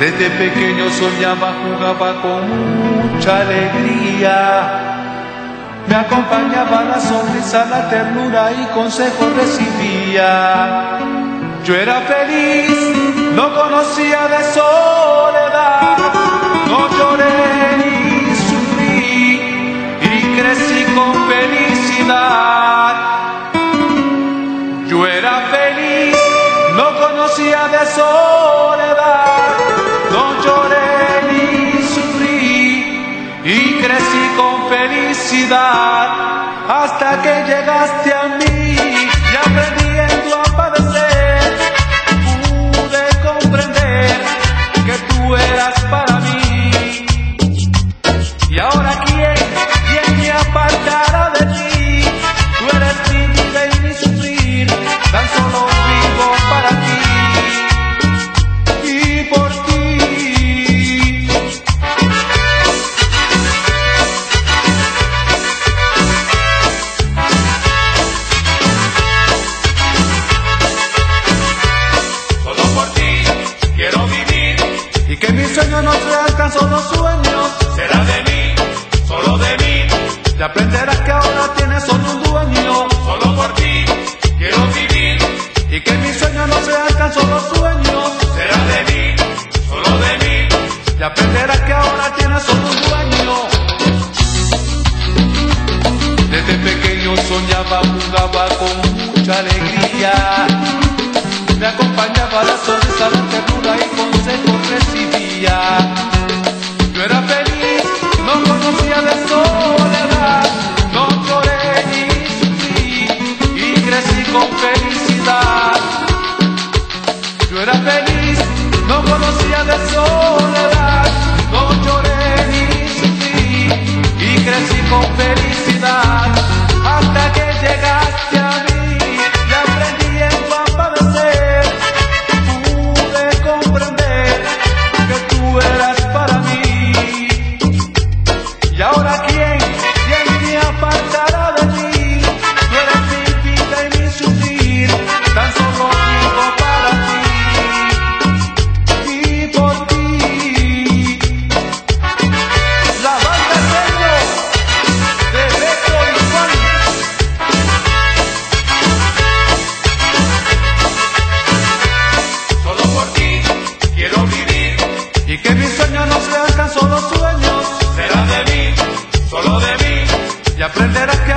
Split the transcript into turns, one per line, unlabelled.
Desde pequeño soñaba, jugaba con mucha alegría. Me acompañaba la sonrisa, la ternura y consejos recibía. Yo era feliz, no conocía de soledad, no lloré ni sufrí y crecí con felicidad. Yo era feliz, no conocía de soledad, con felicidad hasta que llegaste a mí y aprendí en tu padecer. Pude comprender que tú eras para mí. Y ahora quién, Y aprenderás que ahora tienes solo un dueño. Solo por ti quiero vivir y que mis sueños no sean tan solo sueños. Será de mí, solo de mí. Y aprenderás que ahora tienes solo un dueño. Desde pequeño soñaba, jugaba con mucha alegría. Me acompañaba la sonrisa, con felicidad. Que mis sueños no sean solo sueños. Será de mí, solo de mí y aprenderás que